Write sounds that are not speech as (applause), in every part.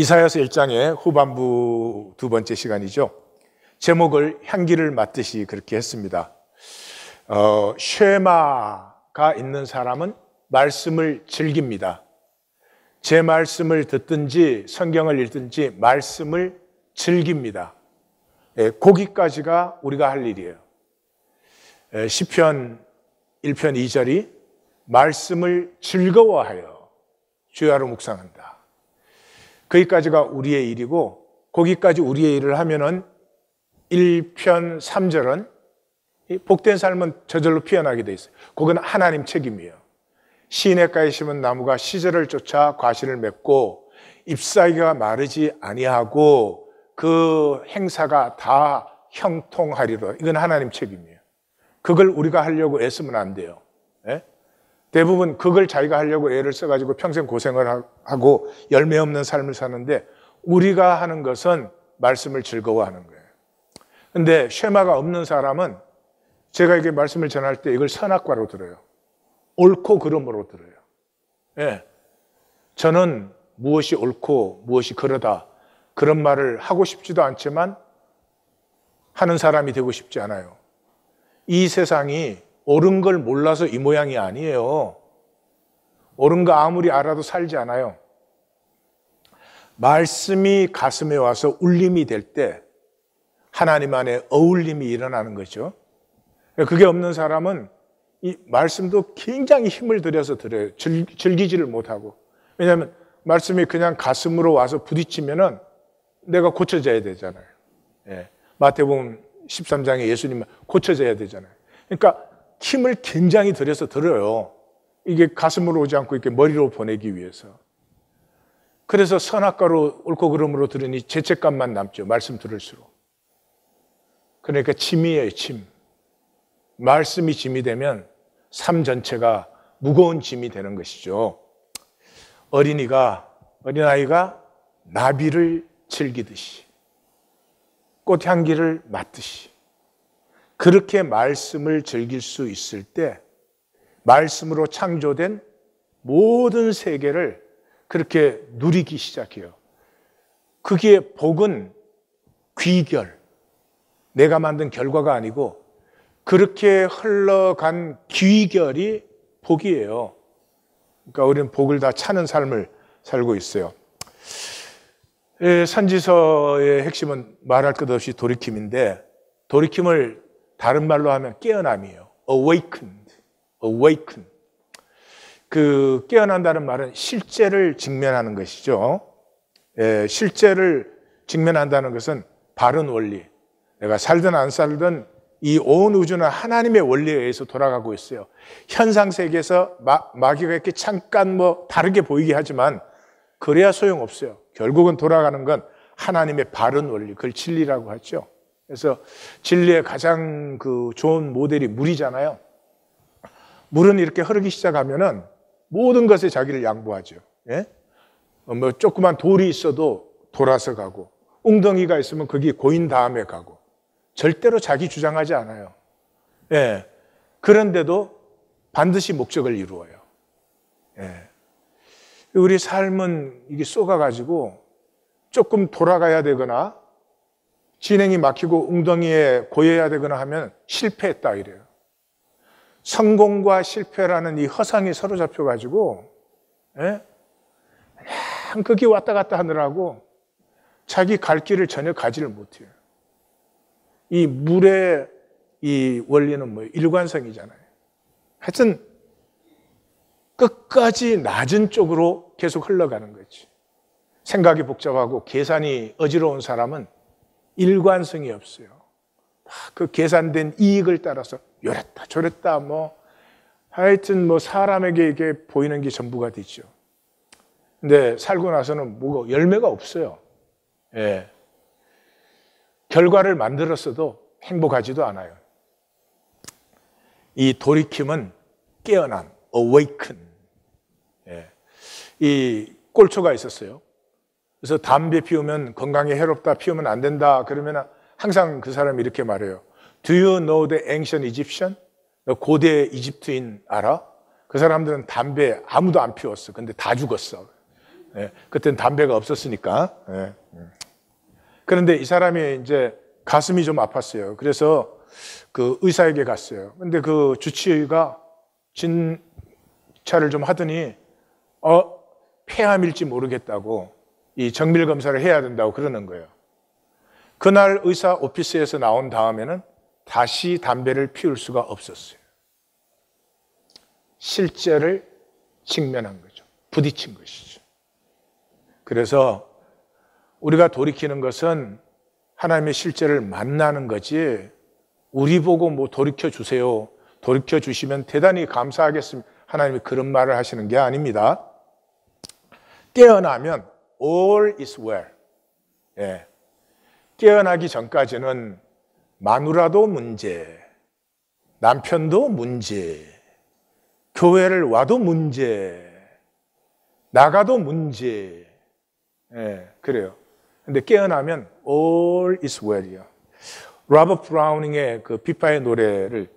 이사야서 1장의 후반부 두 번째 시간이죠. 제목을 향기를 맡듯이 그렇게 했습니다. 어, 쉐마가 있는 사람은 말씀을 즐깁니다. 제 말씀을 듣든지 성경을 읽든지 말씀을 즐깁니다. 예, 거기까지가 우리가 할 일이에요. 예, 시편 1편 2절이 말씀을 즐거워하여 주야로 묵상한다. 거기까지가 우리의 일이고 거기까지 우리의 일을 하면은 1편 3절은 복된 삶은 저절로 피어나게 돼 있어요. 그건 하나님 책임이에요. 시냇가에 심은 나무가 시절을 쫓아 과실을 맺고 잎사귀가 마르지 아니하고 그 행사가 다 형통하리로. 이건 하나님 책임이에요. 그걸 우리가 하려고 애쓰면 안 돼요. 네? 대부분 그걸 자기가 하려고 애를 써가지고 평생 고생을 하고 열매 없는 삶을 사는데 우리가 하는 것은 말씀을 즐거워하는 거예요. 근데 쉐마가 없는 사람은 제가 이게 말씀을 전할 때 이걸 선악과로 들어요. 옳고 그름으로 들어요. 예. 저는 무엇이 옳고 무엇이 그러다 그런 말을 하고 싶지도 않지만 하는 사람이 되고 싶지 않아요. 이 세상이 옳은 걸 몰라서 이 모양이 아니에요. 옳은 거 아무리 알아도 살지 않아요. 말씀이 가슴에 와서 울림이 될 때 하나님 안에 어울림이 일어나는 거죠. 그게 없는 사람은 이 말씀도 굉장히 힘을 들여서 들어요. 즐, 기지를 못하고. 왜냐하면 말씀이 그냥 가슴으로 와서 부딪히면은 내가 고쳐져야 되잖아요. 예. 마태복음 13장에 예수님 고쳐져야 되잖아요. 그러니까 힘을 굉장히 들여서 들어요. 이게 가슴으로 오지 않고 이렇게 머리로 보내기 위해서. 그래서 선악과로 옳고 그름으로 들으니 죄책감만 남죠. 말씀 들을수록. 그러니까 짐이에요, 짐. 말씀이 짐이 되면 삶 전체가 무거운 짐이 되는 것이죠. 어린이가, 어린아이가 나비를 즐기듯이, 꽃향기를 맡듯이, 그렇게 말씀을 즐길 수 있을 때, 말씀으로 창조된 모든 세계를 그렇게 누리기 시작해요. 그게 복은 귀결, 내가 만든 결과가 아니고 그렇게 흘러간 귀결이 복이에요. 그러니까 우리는 복을 다 차는 삶을 살고 있어요. 예, 산지서의 핵심은 말할 것 없이 돌이킴인데 돌이킴을 다른 말로 하면 깨어남이에요. awakened, awaken. 그 깨어난다는 말은 실제를 직면하는 것이죠. 예, 실제를 직면한다는 것은 바른 원리. 내가 살든 안 살든 이 온 우주는 하나님의 원리에 의해서 돌아가고 있어요. 현상 세계에서 마, 마귀가 이렇게 잠깐 뭐 다르게 보이게 하지만 그래야 소용없어요. 결국은 돌아가는 건 하나님의 바른 원리, 그걸 진리라고 하죠. 그래서 진리의 가장 그 좋은 모델이 물이잖아요. 물은 이렇게 흐르기 시작하면은 모든 것에 자기를 양보하죠. 예? 뭐 조그만 돌이 있어도 돌아서 가고, 웅덩이가 있으면 거기 고인 다음에 가고, 절대로 자기 주장하지 않아요. 예. 그런데도 반드시 목적을 이루어요. 예. 우리 삶은 이게 쏘가가지고 조금 돌아가야 되거나 진행이 막히고 웅덩이에 고여야 되거나 하면 실패했다 이래요. 성공과 실패라는 이 허상이 서로 잡혀 가지고, 예? 그냥 거기 왔다 갔다 하느라고 자기 갈 길을 전혀 가지를 못해요. 이 물의 이 원리는 뭐 일관성이잖아요. 하여튼 끝까지 낮은 쪽으로 계속 흘러가는 거지. 생각이 복잡하고 계산이 어지러운 사람은 일관성이 없어요. 그 계산된 이익을 따라서 요랬다 저랬다 뭐 하여튼 뭐 사람에게 이게 보이는 게 전부가 되죠. 근데 살고 나서는 뭐가 열매가 없어요. 예. 결과를 만들었어도 행복하지도 않아요. 이 돌이킴은 깨어남, awaken. 예. 이 꼴초가 있었어요. 그래서 담배 피우면 건강에 해롭다, 피우면 안 된다. 그러면 항상 그 사람이 이렇게 말해요. Do you know the ancient Egyptian? 고대 이집트인 알아? 그 사람들은 담배 아무도 안 피웠어. 근데 다 죽었어. 예, 그때는 담배가 없었으니까. 예. 그런데 이 사람이 이제 가슴이 좀 아팠어요. 그래서 그 의사에게 갔어요. 근데 그 주치의가 진찰을 좀 하더니 어 폐암일지 모르겠다고 이 정밀 검사를 해야 된다고 그러는 거예요. 그날 의사 오피스에서 나온 다음에는 다시 담배를 피울 수가 없었어요. 실제를 직면한 거죠. 부딪힌 것이죠. 그래서 우리가 돌이키는 것은 하나님의 실제를 만나는 거지, 우리 보고 뭐 돌이켜 주세요. 돌이켜 주시면 대단히 감사하겠습니다. 하나님이 그런 말을 하시는 게 아닙니다. 깨어나면 all is well. 예. 깨어나기 전까지는 마누라도 문제, 남편도 문제, 교회를 와도 문제, 나가도 문제. 예, 그래요. 근데 깨어나면 all is well이요. 로버트 브라우닝의 그 비파의 노래를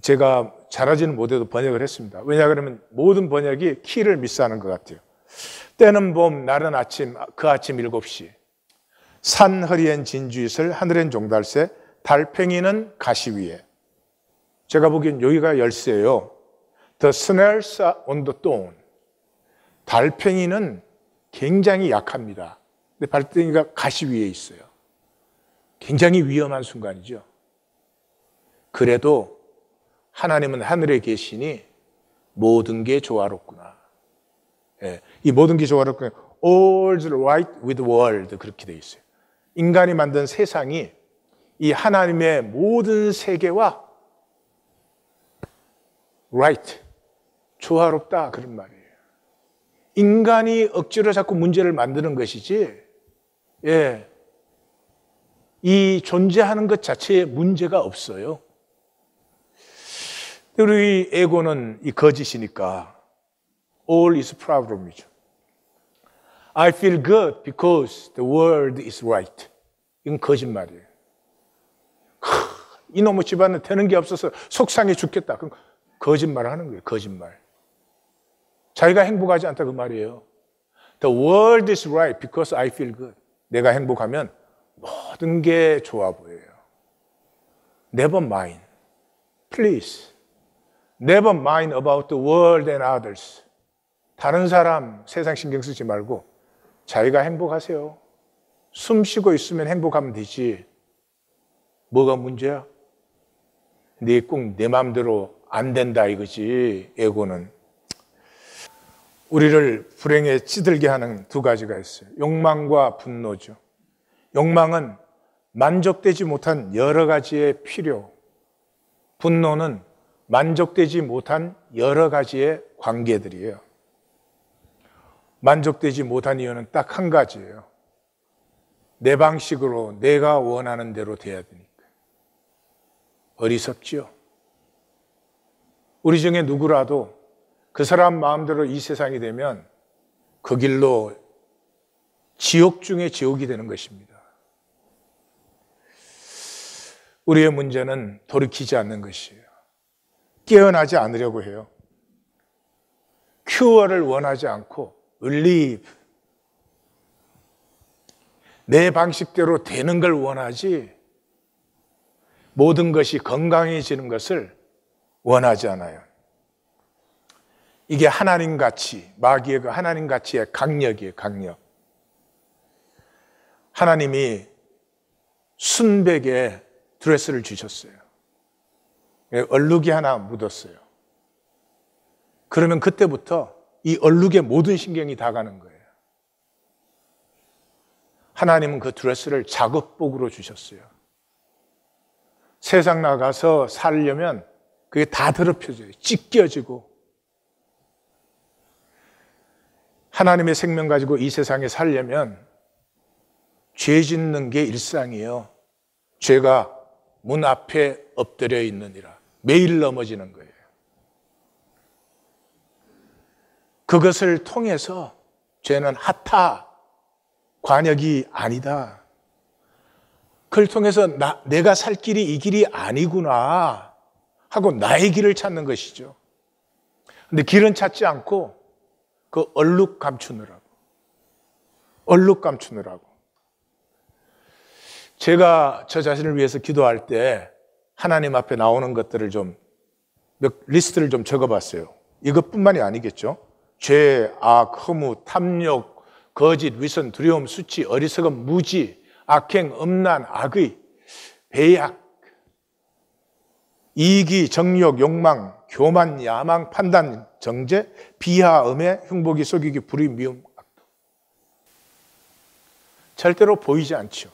제가 잘하지는 못해도 번역을 했습니다. 왜냐 그러면 모든 번역이 키를 미스하는 것 같아요. 때는 봄, 날은 아침, 그 아침 7시. 산 허리엔 진주잇을, 하늘엔 종달새, 달팽이는 가시 위에. 제가 보기엔 여기가 열쇠예요. The are on the dawn. 달팽이는 굉장히 약합니다. 근데 달팽이가 가시 위에 있어요. 굉장히 위험한 순간이죠. 그래도 하나님은 하늘에 계시니 모든 게 조화롭구나. 예, 이 모든 게 조화롭구나. All's right with world 그렇게 돼 있어요. 인간이 만든 세상이 이 하나님의 모든 세계와 right 조화롭다 그런 말이에요. 인간이 억지로 자꾸 문제를 만드는 것이지, 예. 이 존재하는 것 자체에 문제가 없어요. 우리 에고는 이 거짓이니까 all is problem이죠. I feel good because the world is right. 이건 거짓말이에요. 이놈의 집안은 되는 게 없어서 속상해 죽겠다. 그럼 거짓말 하는 거예요. 거짓말. 자기가 행복하지 않다 그 말이에요. The world is right because I feel good. 내가 행복하면 모든 게 좋아 보여요. Never mind. Please. Never mind about the world and others. 다른 사람 세상 신경 쓰지 말고 자기가 행복하세요. 숨 쉬고 있으면 행복하면 되지. 뭐가 문제야? 네 꼭 내 마음대로 안 된다 이거지. 에고는. 우리를 불행에 찌들게 하는 두 가지가 있어요. 욕망과 분노죠. 욕망은 만족되지 못한 여러 가지의 필요, 분노는 만족되지 못한 여러 가지의 관계들이에요. 만족되지 못한 이유는 딱 한 가지예요. 내 방식으로 내가 원하는 대로 돼야 되니까. 어리석지요? 우리 중에 누구라도 그 사람 마음대로 이 세상이 되면 그 길로 지옥 중에 지옥이 되는 것입니다. 우리의 문제는 돌이키지 않는 것이에요. 깨어나지 않으려고 해요. 큐어를 원하지 않고 relieve. 내 방식대로 되는 걸 원하지 모든 것이 건강해지는 것을 원하지 않아요. 이게 하나님 가치, 마귀의 그 하나님 가치의 강력이에요, 강력. 하나님이 순백의 드레스를 주셨어요. 예, 얼룩이 하나 묻었어요. 그러면 그때부터 이 얼룩의 모든 신경이 다 가는 거예요. 하나님은 그 드레스를 작업복으로 주셨어요. 세상 나가서 살려면 그게 다 더럽혀져요. 찢겨지고 하나님의 생명 가지고 이 세상에 살려면 죄 짓는 게 일상이에요. 죄가 문 앞에 엎드려 있느니라. 매일 넘어지는 거예요. 그것을 통해서 죄는 하타, 관역이 아니다. 그걸 통해서 나, 내가 살 길이 이 길이 아니구나 하고 나의 길을 찾는 것이죠. 근데 길은 찾지 않고 그 얼룩 감추느라고. 얼룩 감추느라고. 제가 저 자신을 위해서 기도할 때 하나님 앞에 나오는 것들을 좀, 몇 리스트를 좀 적어봤어요. 이것뿐만이 아니겠죠. 죄, 악, 허무, 탐욕, 거짓, 위선, 두려움, 수치, 어리석음, 무지, 악행, 음란, 악의, 배약, 이기, 정욕, 욕망, 교만, 야망, 판단, 정제, 비하, 음해, 흉보기, 속이기, 불의, 미움, 악도. 절대로 보이지 않죠.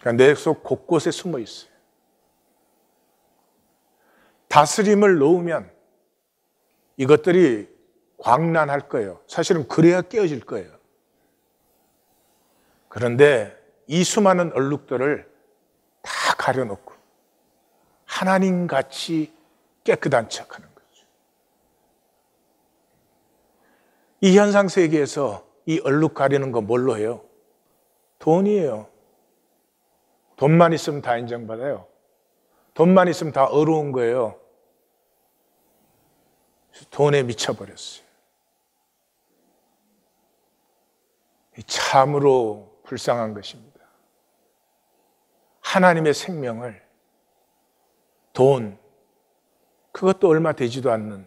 그러니까 내 속 곳곳에 숨어 있어요. 다스림을 놓으면 이것들이 광란할 거예요. 사실은 그래야 깨어질 거예요. 그런데 이 수많은 얼룩들을 다 가려놓고 하나님 같이 깨끗한 척 하는 거죠. 이 현상 세계에서 이 얼룩 가리는 거 뭘로 해요? 돈이에요. 돈만 있으면 다 인정받아요. 돈만 있으면 다 어려운 거예요. 돈에 미쳐버렸어요. 참으로 불쌍한 것입니다. 하나님의 생명을 돈, 그것도 얼마 되지도 않는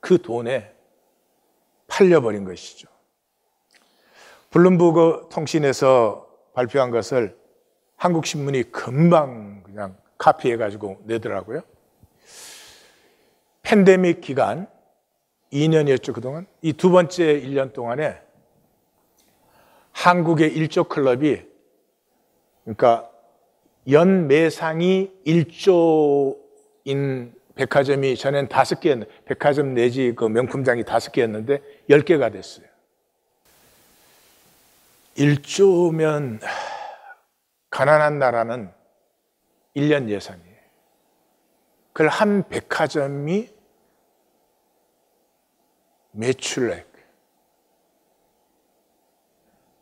그 돈에 팔려버린 것이죠. 블룸버그 통신에서 발표한 것을 한국 신문이 금방 그냥 카피해가지고 내더라고요. 팬데믹 기간 2년이었죠 그동안 이 두 번째 1년 동안에 한국의 일조 클럽이 그러니까 연 매상이 1조인 백화점이 전엔 다섯 개 백화점 내지 그 명품장이 다섯 개였는데 10개가 됐어요. 1조면 가난한 나라는 1년 예산이에요. 그걸 한 백화점이 매출액.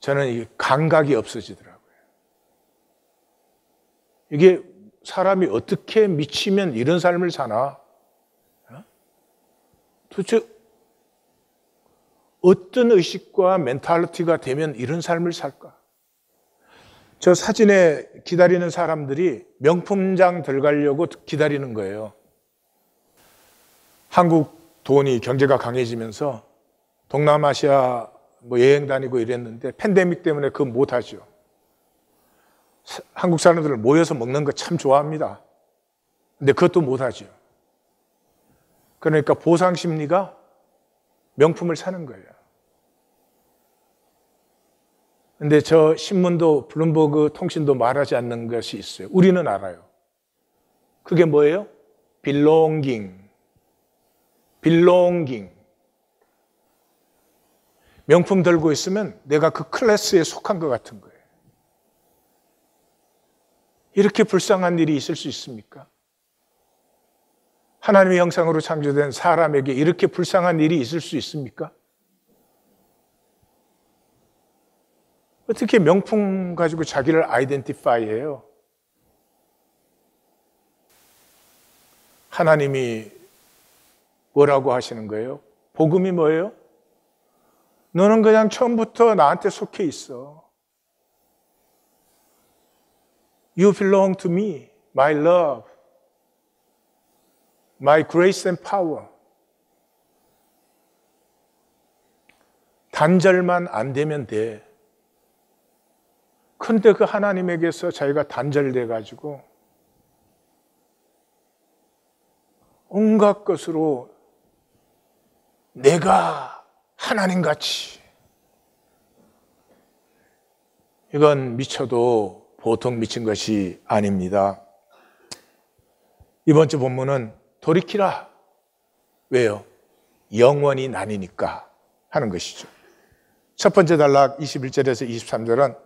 저는 이 감각이 없어지더라고요. 이게 사람이 어떻게 미치면 이런 삶을 사나? 어? 도대체 어떤 의식과 멘탈리티가 되면 이런 삶을 살까? 저 사진에 기다리는 사람들이 명품장 들어가려고 기다리는 거예요. 한국 돈이 경제가 강해지면서 동남아시아 뭐 여행 다니고 이랬는데 팬데믹 때문에 그거 못 하죠. 한국 사람들 모여서 먹는 거 참 좋아합니다. 근데 그것도 못 하죠. 그러니까 보상 심리가 명품을 사는 거예요. 근데 저 신문도 블룸버그 통신도 말하지 않는 것이 있어요. 우리는 알아요. 그게 뭐예요? belonging. Belonging. 명품 들고 있으면 내가 그 클래스에 속한 것 같은 거예요. 이렇게 불쌍한 일이 있을 수 있습니까? 하나님의 형상으로 창조된 사람에게 이렇게 불쌍한 일이 있을 수 있습니까? 어떻게 명품 가지고 자기를 아이덴티파이 해요? 하나님이 뭐라고 하시는 거예요? 복음이 뭐예요? 너는 그냥 처음부터 나한테 속해 있어. You belong to me, my love, my grace and power. 단절만 안 되면 돼. 근데 그 하나님에게서 자기가 단절돼 가지고 온갖 것으로 내가 하나님 같이 이건 미쳐도 보통 미친 것이 아닙니다. 이번 주 본문은 돌이키라. 왜요? 영원히 나뉘니까 하는 것이죠. 첫 번째 단락 21절에서 23절은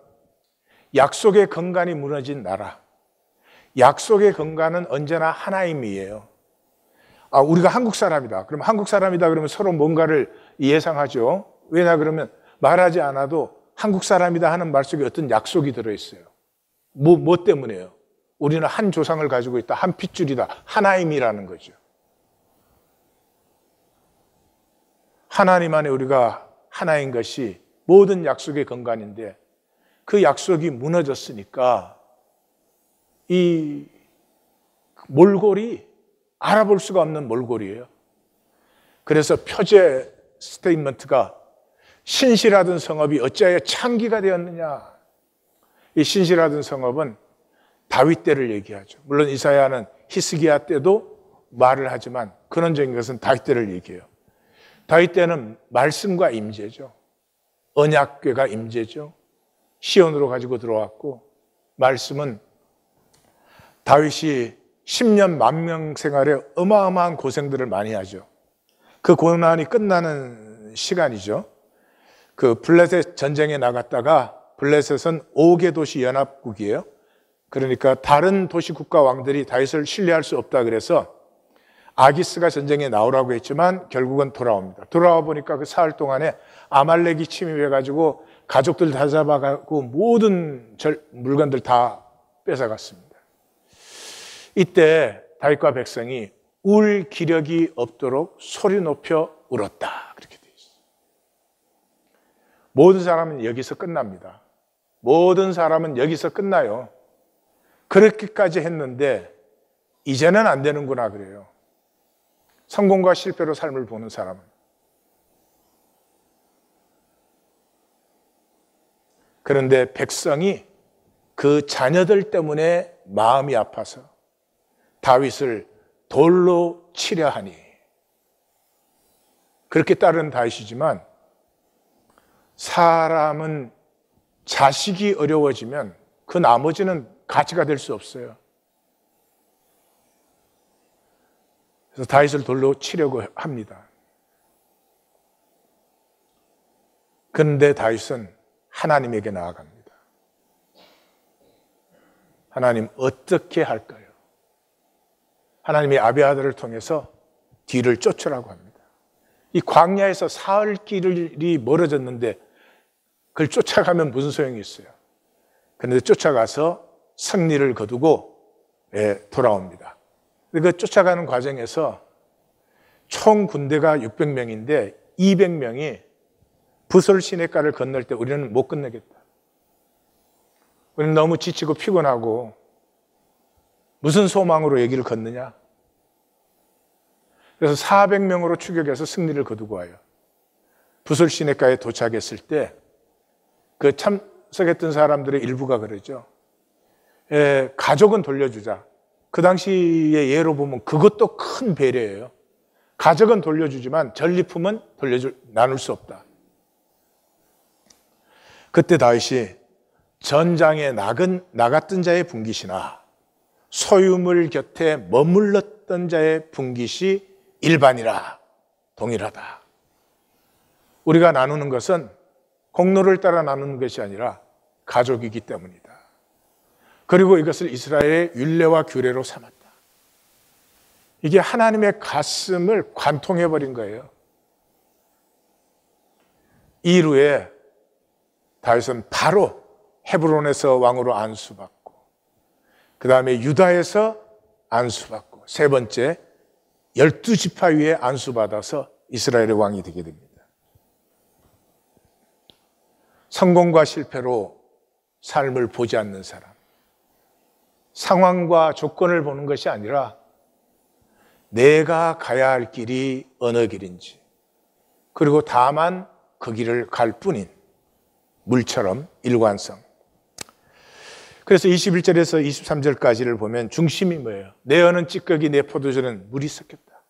약속의 건강이 무너진 나라. 약속의 건강은 언제나 하나님이에요. 아, 우리가 한국 사람이다. 그럼 한국 사람이다 그러면 서로 뭔가를 예상하죠. 왜냐 그러면 말하지 않아도 한국 사람이다 하는 말 속에 어떤 약속이 들어있어요. 뭐, 뭐 때문에요? 우리는 한 조상을 가지고 있다. 한 핏줄이다. 하나님이라는 거죠. 하나님 안에 우리가 하나인 것이 모든 약속의 근간인데 그 약속이 무너졌으니까 이 몰골이 알아볼 수가 없는 몰골이에요. 그래서 표제 statement가 신실하던 성읍이 어찌하여 창기가 되었느냐. 이 신실하던 성읍은 다윗 때를 얘기하죠. 물론 이사야는 히스기야 때도 말을 하지만 근원적인 것은 다윗 때를 얘기해요. 다윗 때는 말씀과 임재죠. 언약궤가 임재죠. 시온으로 가지고 들어왔고 말씀은 다윗이 10년 만명 생활에 어마어마한 고생들을 많이 하죠. 그 고난이 끝나는 시간이죠. 그 블레셋 전쟁에 나갔다가 블레셋은 5개 도시 연합국이에요. 그러니까 다른 도시 국가 왕들이 다윗을 신뢰할 수 없다 그래서 아기스가 전쟁에 나오라고 했지만 결국은 돌아옵니다. 돌아와 보니까 그 사흘 동안에 아말렉이 침입해 가지고 가족들 다 잡아가고 모든 물건들 다 뺏어갔습니다. 이때 다윗과 백성이 울 기력이 없도록 소리 높여 울었다. 그렇게 되어 있어요. 모든 사람은 여기서 끝납니다. 모든 사람은 여기서 끝나요. 그렇게까지 했는데 이제는 안 되는구나 그래요. 성공과 실패로 삶을 보는 사람은. 그런데 백성이 그 자녀들 때문에 마음이 아파서 다윗을 돌로 치려 하니 그렇게 따른 다윗이지만 사람은 자식이 어려워지면 그 나머지는 가치가 될 수 없어요. 그래서 다윗을 돌로 치려고 합니다. 그런데 다윗은 하나님에게 나아갑니다. 하나님 어떻게 할까요? 하나님이 아비아들을 통해서 뒤를 쫓으라고 합니다. 이 광야에서 사흘 길이 멀어졌는데 그걸 쫓아가면 무슨 소용이 있어요? 그런데 쫓아가서 승리를 거두고 예, 돌아옵니다. 그 쫓아가는 과정에서 총 군대가 600명인데 200명이 부설 시내가를 건널 때 우리는 못 건너겠다. 우리는 너무 지치고 피곤하고 무슨 소망으로 얘기를 걷느냐? 그래서 400명으로 추격해서 승리를 거두고 와요. 부설 시내가에 도착했을 때 그 참석했던 사람들의 일부가 그러죠. 예, 가족은 돌려주자. 그 당시의 예로 보면 그것도 큰 배려예요. 가족은 돌려주지만 전리품은 돌려줄 나눌 수 없다. 그때 다윗이 전장에 나근, 나갔던 자의 분깃이나 소유물 곁에 머물렀던 자의 분깃이 일반이라 동일하다. 우리가 나누는 것은 공로를 따라 나누는 것이 아니라 가족이기 때문이다. 그리고 이것을 이스라엘의 율례와 규례로 삼았다. 이게 하나님의 가슴을 관통해 버린 거예요. 이후에 다윗은 바로 헤브론에서 왕으로 안수받고 그 다음에 유다에서 안수받고 세 번째 열두 지파 위에 안수받아서 이스라엘의 왕이 되게 됩니다. 성공과 실패로 삶을 보지 않는 사람. 상황과 조건을 보는 것이 아니라 내가 가야 할 길이 어느 길인지, 그리고 다만 그 길을 갈 뿐인 물처럼 일관성. 그래서 21절에서 23절까지를 보면 중심이 뭐예요? 내 어는 찌꺼기, 내 포도주는 물이 섞였다.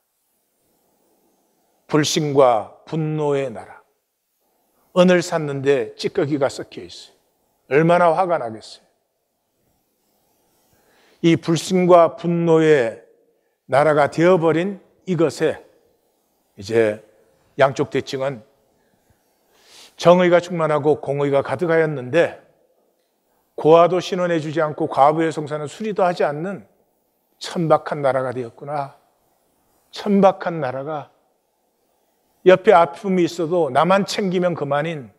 불신과 분노의 나라. 은을 샀는데 찌꺼기가 섞여 있어요. 얼마나 화가 나겠어요. 이 불신과 분노의 나라가 되어버린 이것에 이제 양쪽 대칭은 정의가 충만하고 공의가 가득하였는데 고아도 신원해 주지 않고 과부의 성사는 수리도 하지 않는 천박한 나라가 되었구나. 천박한 나라가 옆에 아픔이 있어도 나만 챙기면 그만인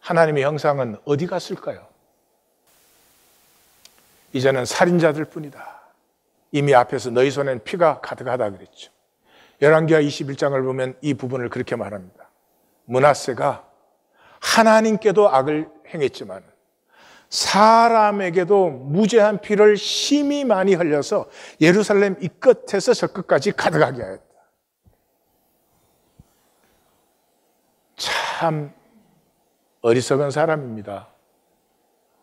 하나님의 형상은 어디 갔을까요? 이제는 살인자들 뿐이다. 이미 앞에서 너희 손엔 피가 가득하다 그랬죠. 열왕기하 21장을 보면 이 부분을 그렇게 말합니다. 문하세가 하나님께도 악을 행했지만 사람에게도 무죄한 피를 심히 많이 흘려서 예루살렘 이 끝에서 저 끝까지 가득하게 하였다. 참 어리석은 사람입니다.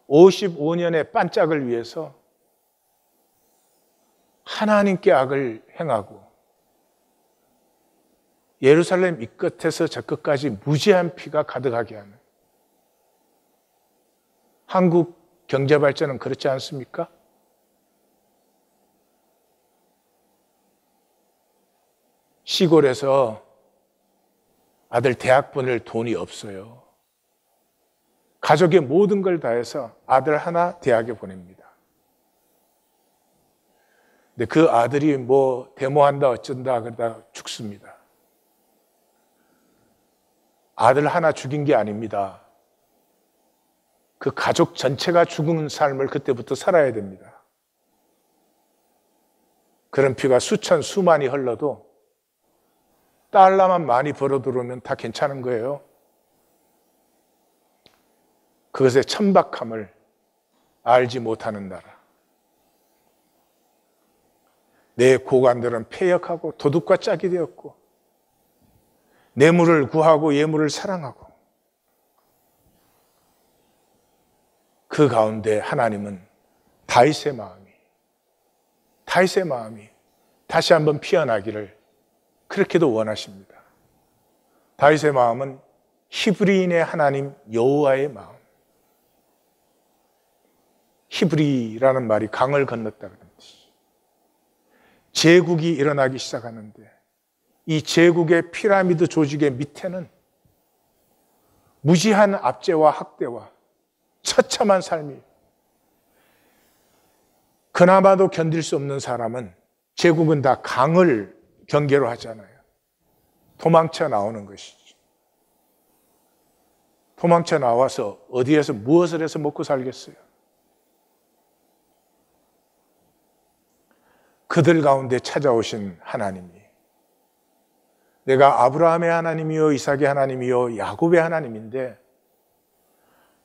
55년의 반짝을 위해서 하나님께 악을 행하고 예루살렘 이 끝에서 저 끝까지 무지한 피가 가득하게 하는 한국 경제 발전은 그렇지 않습니까? 시골에서 아들 대학 보낼 돈이 없어요. 가족의 모든 걸 다해서 아들 하나 대학에 보냅니다. 근데 그 아들이 뭐 데모한다 어쩐다 그러다 죽습니다. 아들 하나 죽인 게 아닙니다. 그 가족 전체가 죽은 삶을 그때부터 살아야 됩니다. 그런 피가 수천, 수만이 흘러도 달러만 많이 벌어 들어오면 다 괜찮은 거예요. 그것의 천박함을 알지 못하는 나라. 내 고관들은 폐역하고 도둑과 짝이 되었고 뇌물을 구하고 예물을 사랑하고 그 가운데 하나님은 다윗의 마음이 다윗의 마음이 다시 한번 피어나기를 그렇게도 원하십니다. 다윗의 마음은 히브리인의 하나님 여호와의 마음. 히브리라는 말이 강을 건넜다 그런 뜻이. 제국이 일어나기 시작하는데 이 제국의 피라미드 조직의 밑에는 무지한 압제와 학대와 처참한 삶이 그나마도 견딜 수 없는 사람은 제국은 다 강을 경계로 하잖아요. 도망쳐 나오는 것이죠. 도망쳐 나와서 어디에서 무엇을 해서 먹고 살겠어요? 그들 가운데 찾아오신 하나님이 내가 아브라함의 하나님이요 이삭의 하나님이요 야곱의 하나님인데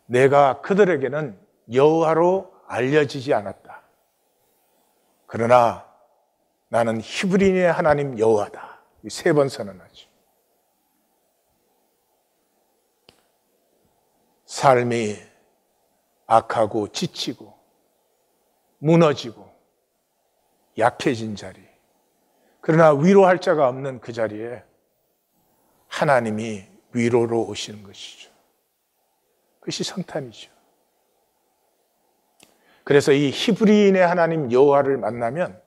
내가 그들에게는 여호와로 알려지지 않았다. 그러나 나는 히브리인의 하나님 여호와다. 세 번 선언하죠. 삶이 악하고 지치고 무너지고 약해진 자리. 그러나 위로할 자가 없는 그 자리에 하나님이 위로로 오시는 것이죠. 그것이 성탄이죠. 그래서 이 히브리인의 하나님 여호와를 만나면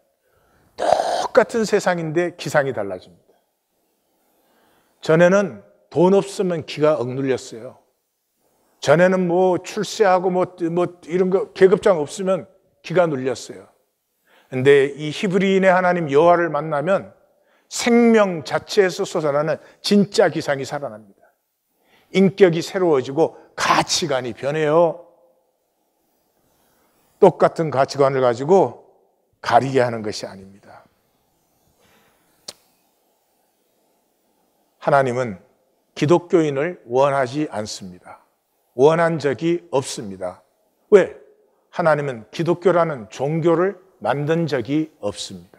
똑같은 세상인데 기상이 달라집니다. 전에는 돈 없으면 기가 억눌렸어요. 전에는 뭐 출세하고 뭐, 뭐 이런 거 계급장 없으면 기가 눌렸어요. 근데 이 히브리인의 하나님 여호와를 만나면 생명 자체에서 솟아나는 진짜 기상이 살아납니다. 인격이 새로워지고 가치관이 변해요. 똑같은 가치관을 가지고 가리게 하는 것이 아닙니다. 하나님은 기독교인을 원하지 않습니다. 원한 적이 없습니다. 왜? 하나님은 기독교라는 종교를 만든 적이 없습니다.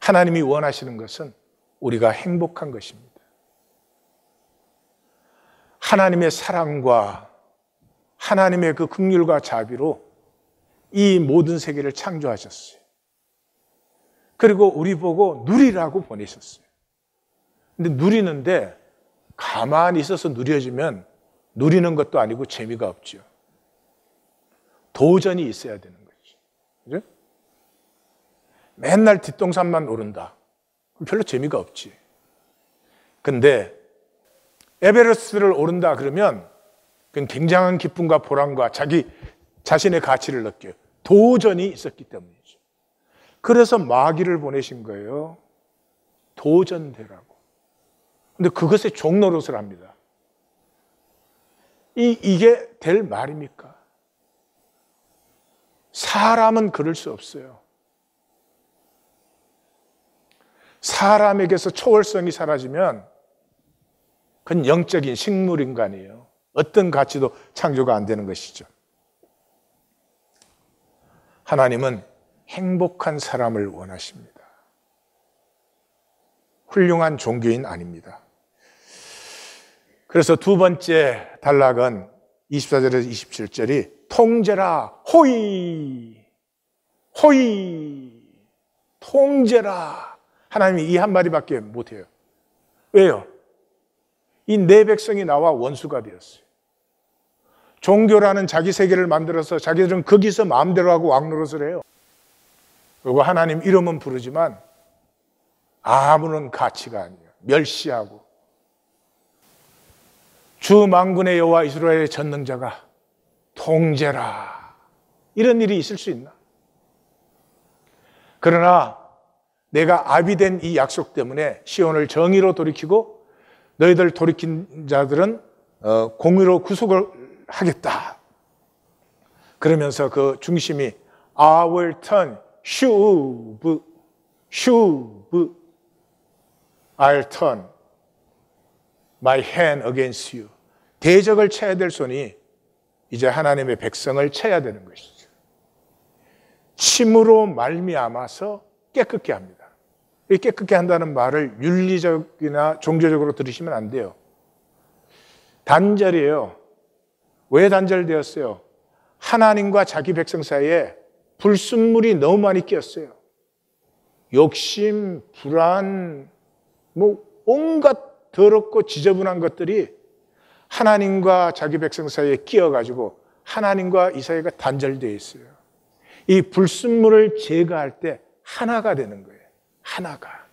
하나님이 원하시는 것은 우리가 행복한 것입니다. 하나님의 사랑과 하나님의 그 긍휼과 자비로 이 모든 세계를 창조하셨어요. 그리고 우리 보고 누리라고 보내셨어요. 근데 누리는데 가만히 있어서 누려지면 누리는 것도 아니고 재미가 없죠. 도전이 있어야 되는? 맨날 뒷동산만 오른다. 별로 재미가 없지. 근데 에베레스트를 오른다 그러면 그건 굉장한 기쁨과 보람과 자기 자신의 가치를 느껴요. 도전이 있었기 때문이죠. 그래서 마귀를 보내신 거예요. 도전되라고. 근데 그것에 종노릇을 합니다. 이, 이게 될 말입니까? 사람은 그럴 수 없어요. 사람에게서 초월성이 사라지면 그건 영적인 식물 인간이에요. 어떤 가치도 창조가 안 되는 것이죠. 하나님은 행복한 사람을 원하십니다. 훌륭한 종교인 아닙니다. 그래서 두 번째 단락은 24절에서 27절이 통제라, 호이, 호이, 통제라. 하나님이 이 한마디밖에 못해요. 왜요? 이 내 백성이 나와 원수가 되었어요. 종교라는 자기 세계를 만들어서 자기들은 거기서 마음대로 하고 왕노릇을 해요. 그리고 하나님 이름은 부르지만 아무런 가치가 아니에요. 멸시하고. 주 망군의 여호와 이스라엘의 전능자가 통제라. 이런 일이 있을 수 있나? 그러나 내가 아비 된 이 약속 때문에 시온을 정의로 돌이키고 너희들 돌이킨 자들은 어, 공의로 구속을 하겠다. 그러면서 그 중심이 I will turn 슈브 I'll turn my hand against you. 대적을 쳐야 될 손이 이제 하나님의 백성을 쳐야 되는 것이죠. 침으로 말미암아서 깨끗게 합니다. 이 깨끗게 한다는 말을 윤리적이나 종교적으로 들으시면 안 돼요. 단절이에요. 왜 단절되었어요? 하나님과 자기 백성 사이에 불순물이 너무 많이 끼었어요. 욕심, 불안, 뭐 온갖 더럽고 지저분한 것들이 하나님과 자기 백성 사이에 끼어가지고 하나님과 이 사이가 단절되어 있어요. 이 불순물을 제거할 때 하나가 되는 거예요. 하나가.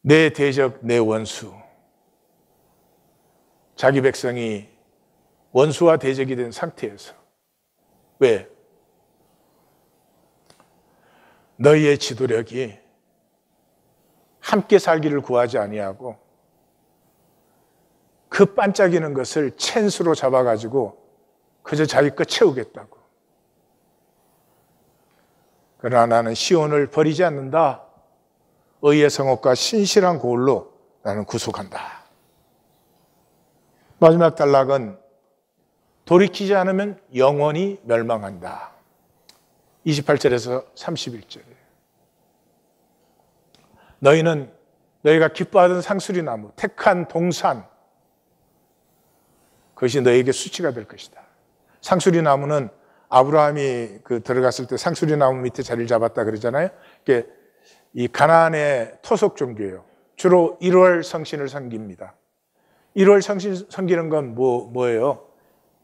내 대적, 내 원수. 자기 백성이 원수와 대적이 된 상태에서. 왜? 너희의 지도력이 함께 살기를 구하지 아니하고 그 반짝이는 것을 챈수로 잡아가지고 그저 자기 것 채우겠다고. 그러나 나는 시온을 버리지 않는다. 의의 성업과 신실한 고울로 나는 구속한다. 마지막 단락은 돌이키지 않으면 영원히 멸망한다. 28절에서 31절. 너희는 너희가 기뻐하던 상수리 나무, 택한 동산, 그것이 너에게 수치가 될 것이다. 상수리 나무는 아브라함이 그 들어갔을 때 상수리 나무 밑에 자리를 잡았다 그러잖아요. 이게 이 가나안의 토속 종교예요. 주로 1월 성신을 섬깁니다. 1월 성신 섬기는 건 뭐, 뭐예요?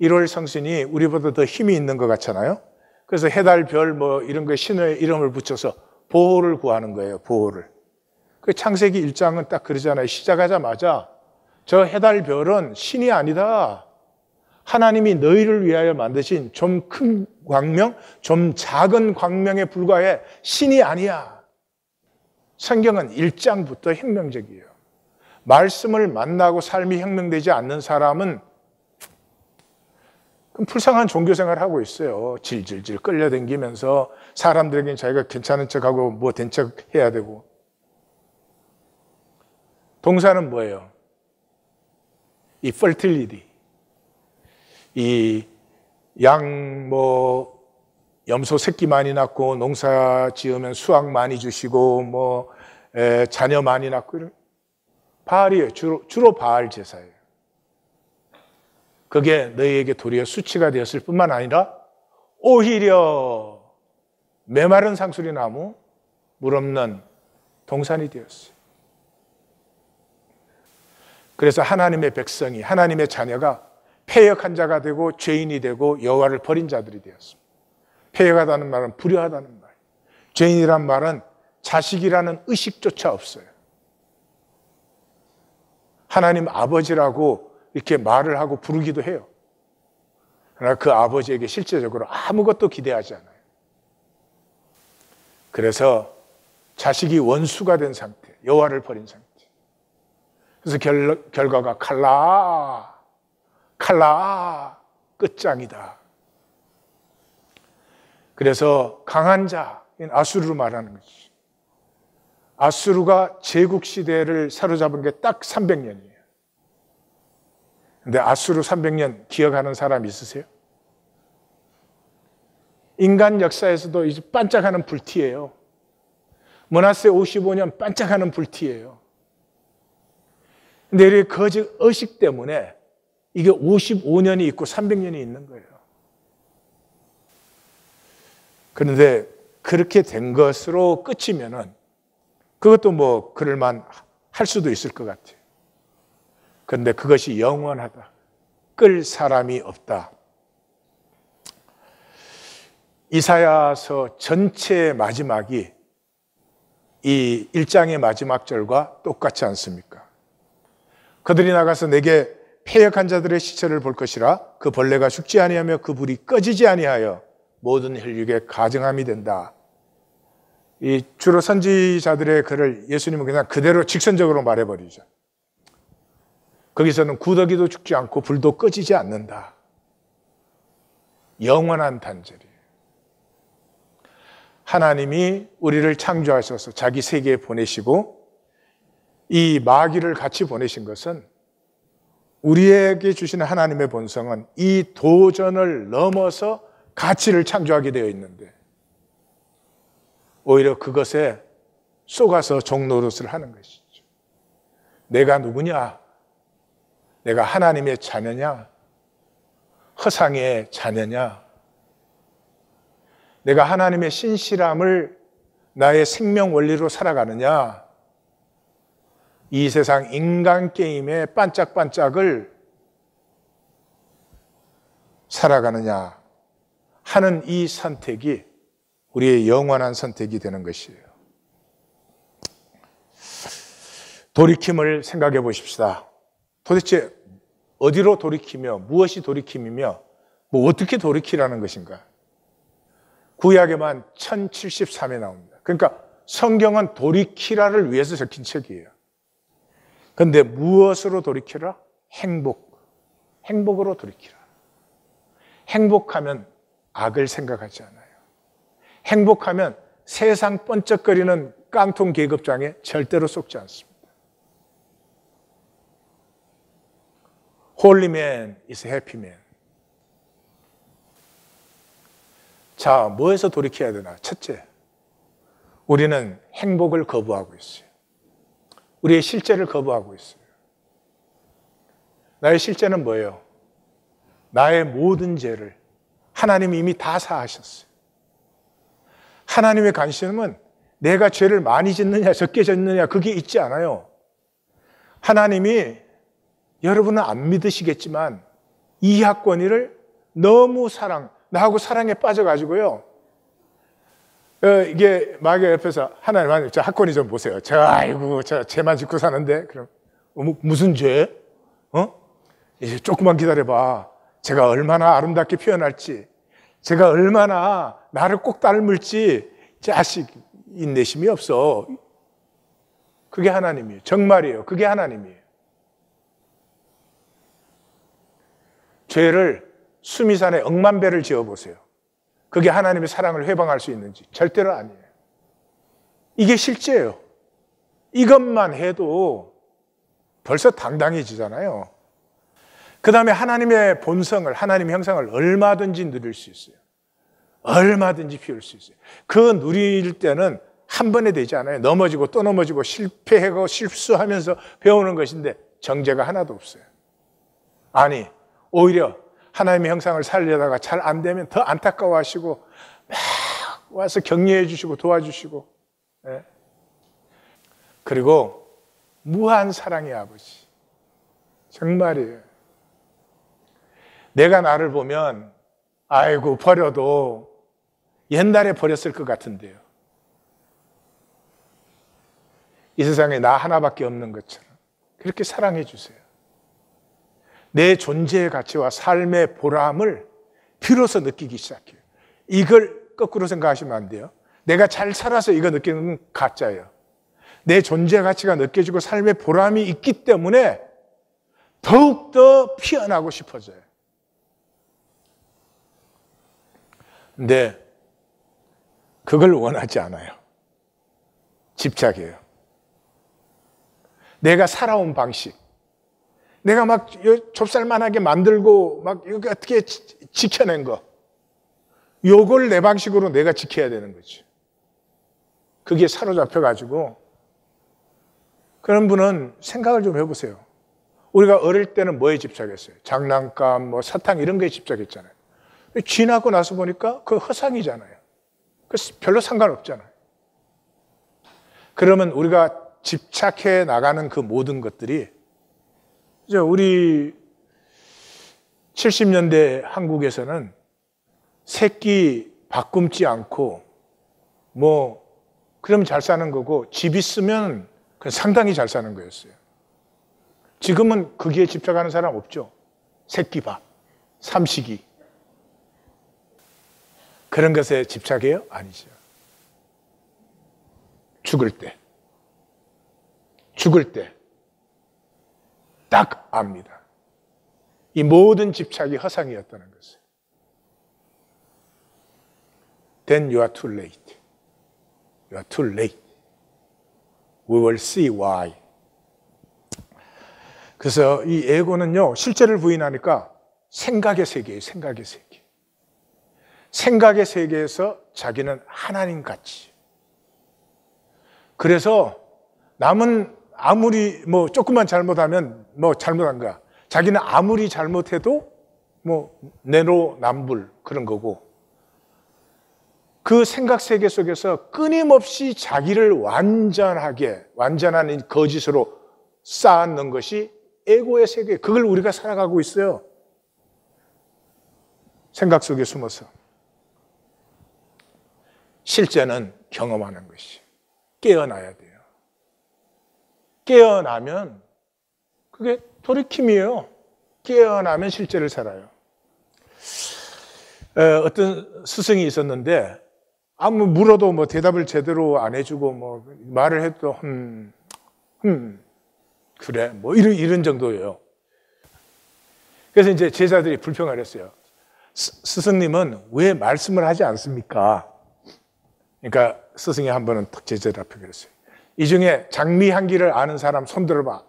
1월 성신이 우리보다 더 힘이 있는 것 같잖아요. 그래서 해달, 별, 뭐 이런 거 신의 이름을 붙여서 보호를 구하는 거예요. 보호를. 그 창세기 1장은 딱 그러잖아요. 시작하자마자 저 해달, 별은 신이 아니다. 하나님이 너희를 위하여 만드신 좀 큰 광명, 좀 작은 광명에 불과해 신이 아니야. 성경은 1장부터 혁명적이에요. 말씀을 만나고 삶이 혁명되지 않는 사람은 불쌍한 종교 생활을 하고 있어요. 질질질 끌려다니면서 사람들에게 자기가 괜찮은 척하고 뭐 된 척 해야 되고. 동사는 뭐예요? 이 fertility. 이 양 뭐 염소 새끼 많이 낳고 농사 지으면 수확 많이 주시고 뭐 에, 자녀 많이 낳고 이런 바알이에요. 주로 주로 바알 제사예요. 그게 너희에게 도리어 수치가 되었을 뿐만 아니라 오히려 메마른 상수리 나무 물 없는 동산이 되었어요. 그래서 하나님의 백성이 하나님의 자녀가 폐역한 자가 되고 죄인이 되고 여호와를 버린 자들이 되었습니다. 폐역하다는 말은 불효하다는 말. 죄인이란 말은 자식이라는 의식조차 없어요. 하나님 아버지라고 이렇게 말을 하고 부르기도 해요. 그러나 그 아버지에게 실제적으로 아무것도 기대하지 않아요. 그래서 자식이 원수가 된 상태, 여호와를 버린 상태. 그래서 결, 결과가 칼라, 칼라, 끝장이다. 그래서 강한 자인 아수르로 말하는 거지. 아수르가 제국 시대를 사로잡은 게 딱 300년이에요. 근데 아수르 300년 기억하는 사람 있으세요? 인간 역사에서도 이제 반짝하는 불티예요. 문하세 55년 반짝하는 불티예요. 근데 이 거짓 의식 때문에 이게 55년이 있고 300년이 있는 거예요. 그런데 그렇게 된 것으로 끝이면은 그것도 뭐 그럴만 할 수도 있을 것 같아요. 그런데 그것이 영원하다. 끌 사람이 없다. 이사야서 전체의 마지막이 이 1장의 마지막 절과 똑같지 않습니까? 그들이 나가서 내게 폐역한 자들의 시체를 볼 것이라 그 벌레가 죽지 아니하며 그 불이 꺼지지 아니하여 모든 혈육에 가증함이 된다. 이 주로 선지자들의 글을 예수님은 그냥 그대로 직선적으로 말해버리죠. 거기서는 구더기도 죽지 않고 불도 꺼지지 않는다. 영원한 단절이에요. 하나님이 우리를 창조하셔서 자기 세계에 보내시고 이 마귀를 같이 보내신 것은 우리에게 주시는 하나님의 본성은 이 도전을 넘어서 가치를 창조하게 되어 있는데 오히려 그것에 속아서 종노릇을 하는 것이죠. 내가 누구냐? 내가 하나님의 자녀냐? 허상의 자녀냐? 내가 하나님의 신실함을 나의 생명 원리로 살아가느냐? 이 세상 인간 게임의 반짝반짝을 살아가느냐 하는 이 선택이 우리의 영원한 선택이 되는 것이에요. 돌이킴을 생각해 보십시다. 도대체 어디로 돌이키며 무엇이 돌이킴이며 뭐 어떻게 돌이키라는 것인가? 구약에만 1073에 나옵니다. 그러니까 성경은 돌이키라를 위해서 적힌 책이에요. 그런데 무엇으로 돌이키라? 행복. 행복으로 돌이키라. 행복하면 악을 생각하지 않아요. 행복하면 세상 번쩍거리는 깡통 계급장에 절대로 속지 않습니다. 홀리맨 is 해피맨. 자, 뭐에서 돌이켜야 되나? 첫째, 우리는 행복을 거부하고 있어요. 우리의 실제를 거부하고 있어요. 나의 실제는 뭐예요? 나의 모든 죄를 하나님이 이미 다 사하셨어요. 하나님의 관심은 내가 죄를 많이 짓느냐, 적게 짓느냐, 그게 있지 않아요. 하나님이 여러분은 안 믿으시겠지만 이 학권이를 너무 사랑, 나하고 사랑에 빠져가지고요. 어, 이게 마귀 옆에서 하나님, 하나님, 저 학권이 좀 보세요. 저, 아이고, 저 죄만 짓고 사는데. 그럼, 어, 뭐, 무슨 죄? 어? 이제 조금만 기다려봐. 제가 얼마나 아름답게 표현할지, 제가 얼마나 나를 꼭 닮을지, 자식, 인내심이 없어. 그게 하나님이에요. 정말이에요. 그게 하나님이에요. 죄를 수미산에 억만 배를 지어 보세요. 그게 하나님의 사랑을 회방할 수 있는지 절대로 아니에요. 이게 실제예요. 이것만 해도 벌써 당당해지잖아요. 그 다음에 하나님의 본성을, 하나님의 형상을 얼마든지 누릴 수 있어요. 얼마든지 피울 수 있어요. 그 누릴 때는 한 번에 되지 않아요. 넘어지고 또 넘어지고 실패하고 실수하면서 배우는 것인데 정제가 하나도 없어요. 아니, 오히려 하나님의 형상을 살려다가 잘 안 되면 더 안타까워하시고 막 와서 격려해 주시고 도와주시고 네. 그리고 무한 사랑의 아버지 정말이에요. 내가 나를 보면 아이고 버려도 옛날에 버렸을 것 같은데요. 이 세상에 나 하나밖에 없는 것처럼 그렇게 사랑해 주세요. 내 존재의 가치와 삶의 보람을 비로소 느끼기 시작해요. 이걸 거꾸로 생각하시면 안 돼요. 내가 잘 살아서 이거 느끼는 건 가짜예요. 내 존재 가치가 느껴지고 삶의 보람이 있기 때문에 더욱더 피어나고 싶어져요. 근데 그걸 원하지 않아요. 집착해요. 내가 살아온 방식. 내가 막 좁쌀만하게 만들고 막 이거 어떻게 지 켜낸 거. 요걸 내 방식으로 내가 지켜야 되는 거지. 그게 사로잡혀가지고 그런 분은 생각을 좀 해보세요. 우리가 어릴 때는 뭐에 집착했어요? 장난감, 뭐 사탕 이런 거에 집착했잖아요. 지나고 나서 보니까 그 허상이잖아요. 그 별로 상관없잖아요. 그러면 우리가 집착해 나가는 그 모든 것들이 우리 70년대 한국에서는 새끼 바꿈지 않고 뭐 그럼 잘 사는 거고 집 있으면 상당히 잘 사는 거였어요. 지금은 거기에 집착하는 사람 없죠. 새끼 밥, 삼식이. 그런 것에 집착해요? 아니죠. 죽을 때. 죽을 때. 딱 압니다. 이 모든 집착이 허상이었다는 것을. Then you are too late. You are too late. We will see why. 그래서 이 에고는요, 실제를 부인하니까 생각의 세계예요, 생각의 세계. 생각의 세계에서 자기는 하나님 같이. 그래서 남은 아무리 뭐 조금만 잘못하면 뭐 잘못한 거야. 자기는 아무리 잘못해도 뭐 내로남불 그런 거고 그 생각 세계 속에서 끊임없이 자기를 완전하게 완전한 거짓으로 쌓아놓은 것이 에고의 세계. 그걸 우리가 살아가고 있어요. 생각 속에 숨어서. 실제는 경험하는 것이. 깨어나야 돼요. 깨어나면 그게 돌이킴이에요. 깨어나면 실제를 살아요. 어떤 스승이 있었는데 아무 물어도 뭐 대답을 제대로 안 해주고 뭐 말을 해도 흠, 흠 그래 뭐 이런 이런 정도예요. 그래서 이제 제자들이 불평을 했어요. 스승님은 왜 말씀을 하지 않습니까? 그러니까 스승이 한 번은 제자들 앞에 그랬어요. 이 중에 장미 향기를 아는 사람 손 들어봐.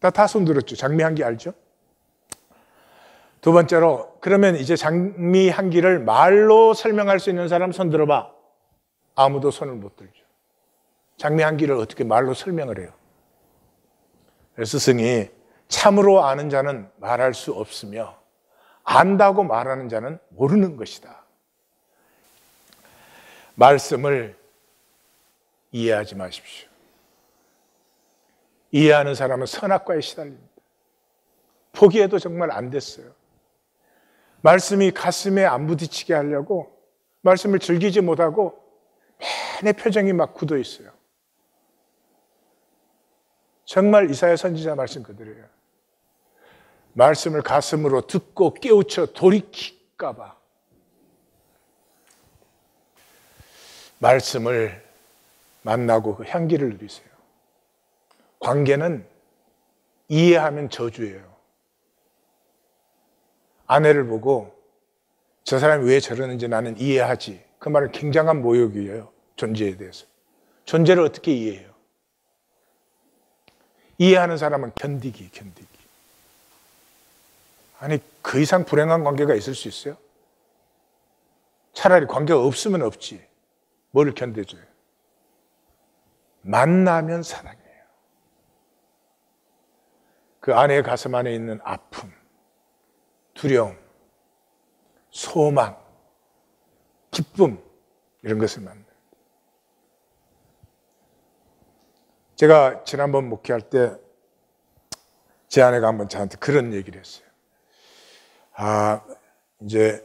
다다손 들었죠. 장미 향기 알죠? 두 번째로 그러면 이제 장미 향기를 말로 설명할 수 있는 사람 손 들어봐. 아무도 손을 못 들죠. 장미 향기를 어떻게 말로 설명을 해요? 스승이 참으로 아는 자는 말할 수 없으며 안다고 말하는 자는 모르는 것이다. 말씀을 이해하지 마십시오. 이해하는 사람은 선악과에 시달립니다. 포기해도 정말 안 됐어요. 말씀이 가슴에 안 부딪히게 하려고 말씀을 즐기지 못하고 내내 표정이 막 굳어 있어요. 정말 이사야 선지자 말씀 그대로예요. 말씀을 가슴으로 듣고 깨우쳐 돌이킬까봐 말씀을 만나고 그 향기를 누리세요. 관계는 이해하면 저주예요. 아내를 보고 저 사람이 왜 저러는지 나는 이해하지. 그 말은 굉장한 모욕이에요. 존재에 대해서. 존재를 어떻게 이해해요? 이해하는 사람은 견디기, 견디기. 아니, 그 이상 불행한 관계가 있을 수 있어요? 차라리 관계가 없으면 없지. 뭘 견뎌줘요? 만나면 사랑이에요. 그 아내의 가슴 안에 있는 아픔, 두려움, 소망, 기쁨, 이런 것을 만나 제가 지난번 목회할 때 제 아내가 한번 저한테 그런 얘기를 했어요. 아, 이제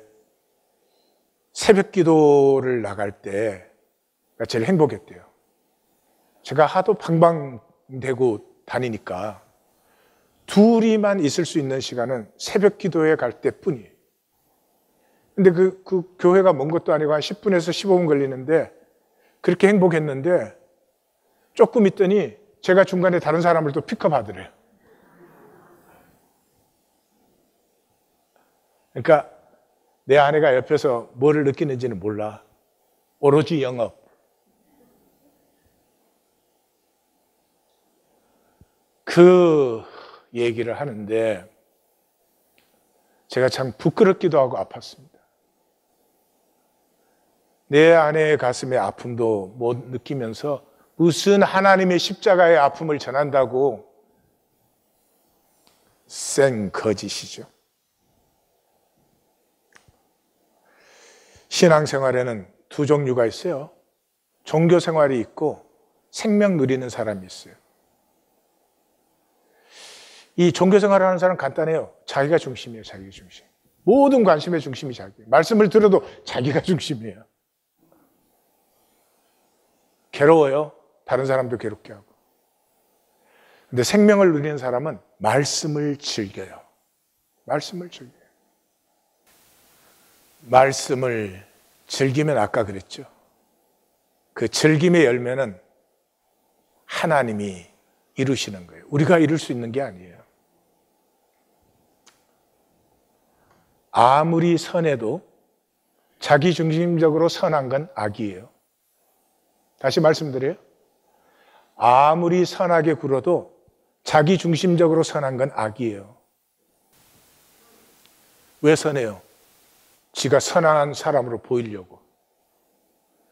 새벽 기도를 나갈 때 제일 행복했대요. 제가 하도 방방대고 다니니까 둘이만 있을 수 있는 시간은 새벽 기도에 갈 때뿐이에요. 근데 그, 그 교회가 먼 것도 아니고 한 10분에서 15분 걸리는데 그렇게 행복했는데 조금 있더니 제가 중간에 다른 사람을 또 픽업 하더래요. 그러니까 내 아내가 옆에서 뭐를 느끼는지는 몰라. 오로지 영업. 그 얘기를 하는데 제가 참 부끄럽기도 하고 아팠습니다. 내 아내의 가슴의 아픔도 못 느끼면서 무슨 하나님의 십자가의 아픔을 전한다고 센 거짓이죠. 신앙생활에는 두 종류가 있어요. 종교 생활이 있고 생명 누리는 사람이 있어요. 이 종교 생활을 하는 사람은 간단해요. 자기가 중심이에요, 자기가 중심. 모든 관심의 중심이 자기예요. 말씀을 들어도 자기가 (laughs) 중심이에요. 괴로워요. 다른 사람도 괴롭게 하고. 근데 생명을 누리는 사람은 말씀을 즐겨요. 말씀을 즐겨요. 말씀을 즐기면 아까 그랬죠. 그 즐김의 열매는 하나님이 이루시는 거예요. 우리가 이룰 수 있는 게 아니에요. 아무리 선해도 자기 중심적으로 선한 건 악이에요. 다시 말씀드려요. 아무리 선하게 굴어도 자기 중심적으로 선한 건 악이에요. 왜 선해요? 지가 선한 사람으로 보이려고.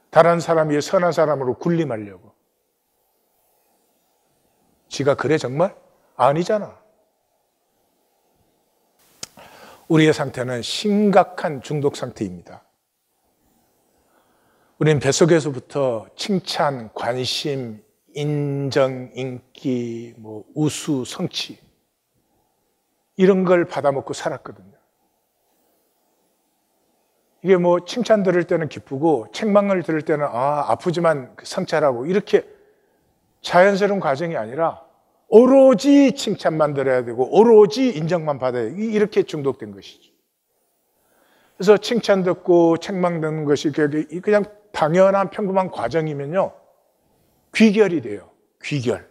다른 사람 위에 선한 사람으로 군림하려고. 지가 그래 정말? 아니잖아. 우리의 상태는 심각한 중독 상태입니다. 우리는 뱃속에서부터 칭찬, 관심, 인정, 인기, 뭐 우수, 성취 이런 걸 받아먹고 살았거든요. 이게 뭐 칭찬 들을 때는 기쁘고 책망을 들을 때는 아 아프지만 성찰하고 이렇게 자연스러운 과정이 아니라 오로지 칭찬만 들어야 되고 오로지 인정만 받아야 돼. 이렇게 중독된 것이죠. 그래서 칭찬 듣고 책망 듣는 것이 그냥 당연한 평범한 과정이면요. 귀결이 돼요. 귀결.